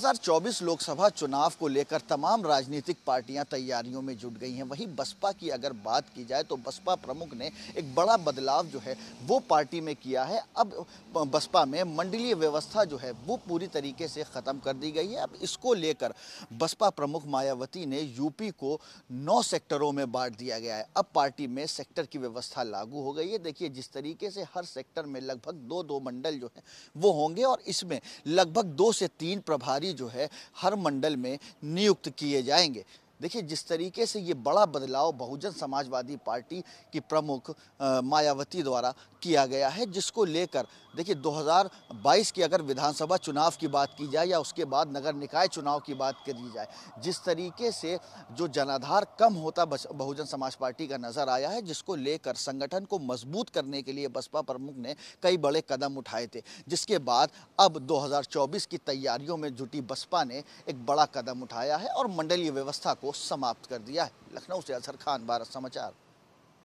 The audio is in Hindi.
2024 लोकसभा चुनाव को लेकर तमाम राजनीतिक पार्टियाँ तैयारियों में जुट गई हैं। वहीं बसपा की अगर बात की जाए तो बसपा प्रमुख ने एक बड़ा बदलाव जो है वो पार्टी में किया है। अब बसपा में मंडलीय व्यवस्था जो है वो पूरी तरीके से ख़त्म कर दी गई है। अब इसको लेकर बसपा प्रमुख मायावती ने यूपी को नौ सेक्टरों में बांट दिया गया है। अब पार्टी में सेक्टर की व्यवस्था लागू हो गई है। देखिए, जिस तरीके से हर सेक्टर में लगभग दो दो मंडल जो है वो होंगे और इसमें लगभग दो से तीन प्रभारी जो है हर मंडल में नियुक्त किए जाएँगे। देखिए, जिस तरीके से ये बड़ा बदलाव बहुजन समाजवादी पार्टी की प्रमुख मायावती द्वारा किया गया है, जिसको लेकर देखिए 2022 की अगर विधानसभा चुनाव की बात की जाए या उसके बाद नगर निकाय चुनाव की बात करी जाए, जिस तरीके से जो जनाधार कम होता बहुजन समाज पार्टी का नज़र आया है, जिसको लेकर संगठन को मज़बूत करने के लिए बसपा प्रमुख ने कई बड़े कदम उठाए थे, जिसके बाद अब 2024 की तैयारियों में जुटी बसपा ने एक बड़ा कदम उठाया है और मंडलीय व्यवस्था को समाप्त कर दिया है। लखनऊ से अजहर खान, भारत समाचार।